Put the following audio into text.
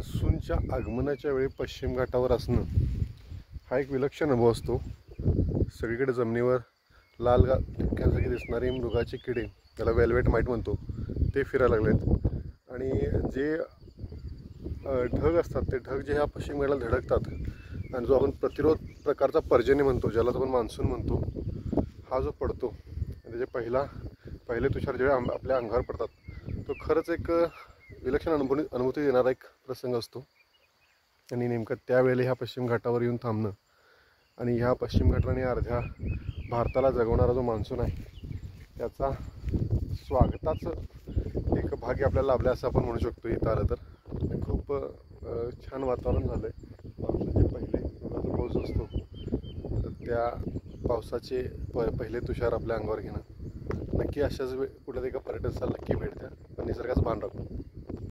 मान्सूनच्या आगमनाच्या वेळी पश्चिम घाटावर असणं हा एक विलक्षण अनुभव असतो. सगळीकडे जमिनीवर लाल गा ठिपक्यांसारखे दिसणारे मृगाचे किडे त्याला वेल्वेट माईट म्हणतो ते फिरायला लागलेत. आणि जे ढग असतात ते ढग जे ह्या पश्चिम घाटाला धडकतात आणि जो आपण प्रतिरोध प्रकारचा पर्जन्य म्हणतो ज्याला आपण मान्सून म्हणतो हा जो पडतो आणि त्याचे पहिला पहिले तुषार जेव्हा आपल्या अंगावर पडतात तो खरंच एक विलक्षण अनुभव अनुभूती देणारा एक प्रसंग असतो. आणि नेमकं त्यावेळेला ह्या पश्चिम घाटावर येऊन थांबणं आणि ह्या पश्चिम घाटाने अर्ध्या भारताला जगवणारा जो मान्सून आहे त्याचा स्वागताचं एक भाग्य आपल्याला लाभलं असं आपण म्हणू शकतो इथं आलं तर. खूप छान वातावरण झालं आहे पावसाचे पहिले पाऊस असतो. तर त्या पावसाचे प पहिले तुषार आपल्या अंगावर घेणं. नक्की अशाच वे कुठल्या एका पर्यटन स्थळाला नक्की भेट द्या. पण निसर्गाचं भान राखू